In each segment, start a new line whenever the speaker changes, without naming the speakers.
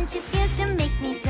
friendship used to make me so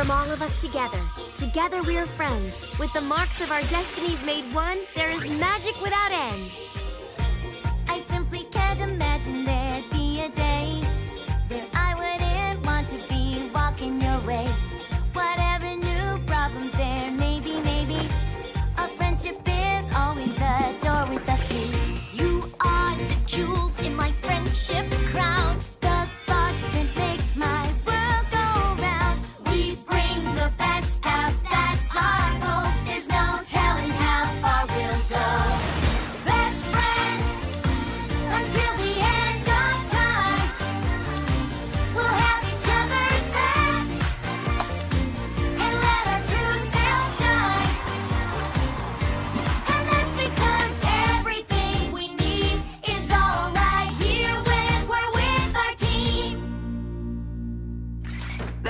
From all of us together, together we're friends. With the marks of our destinies made one, there is magic without end.
I simply can't imagine there'd be a day where I wouldn't want to be walking your way. Whatever new problems there may be, maybe a friendship is always the door with the key. You are the jewels in my friendship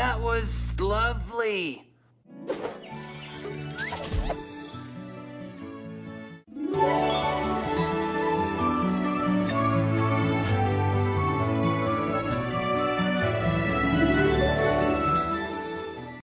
That was lovely.